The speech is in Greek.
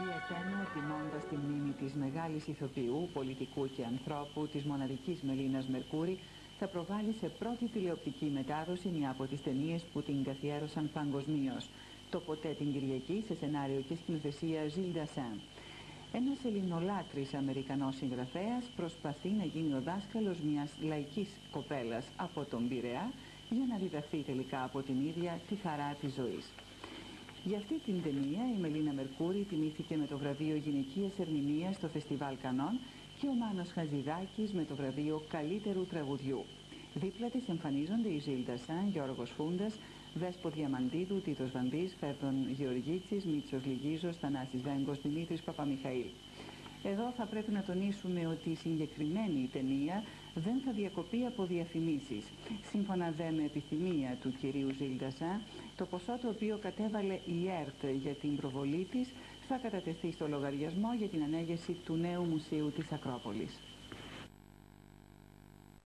στένο τιμώντας τη μνήμη της μεγάλης ηθοποιού, πολιτικού και ανθρώπου της μοναδικής Μελίνας Μερκούρη θα προβάλλει σε πρώτη τηλεοπτική μετάδοση μια από τις ταινίες που την καθιέρωσαν παγκοσμίως. Το ποτέ την Κυριακή σε σενάριο και σκηνοθεσία Ζιλ Σεν. Ένας ελληνολάτρης Αμερικανός συγγραφέας προσπαθεί να γίνει ο δάσκαλος μιας λαϊκής κοπέλας από τον Πειραιά για να διδαχθεί τελικά από την ίδια τη χαρά της ζωής. Για αυτή την ταινία η Μελίνα Μερκούρη τιμήθηκε με το βραβείο Γυναικείας Ερμηνείας στο Φεστιβάλ Κανών και ο Μάνος Χαζηδάκης με το βραβείο Καλύτερου Τραγουδιού. Δίπλα της εμφανίζονται η Ζήλτα Σαν, Γιώργος Φούντας, Βέσπο Διαμαντίδου, Τίτος Βαντής, Φέρδον Γεωργίτσης, Μίτσος Λυγίζος, Θανάσης Βέγκος, Δημήτρης Παπαμιχαήλ. Εδώ θα πρέπει να τονίσουμε ότι η συγκεκριμένη ταινία δεν θα διακοπεί από διαφημίσεις. Σύμφωνα δε με επιθυμία του κυρίου Ζήλντασα, το ποσό το οποίο κατέβαλε η ΕΡΤ για την προβολή της θα κατατεθεί στο λογαριασμό για την ανέγερση του νέου μουσείου της Ακρόπολης.